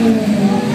Uhum.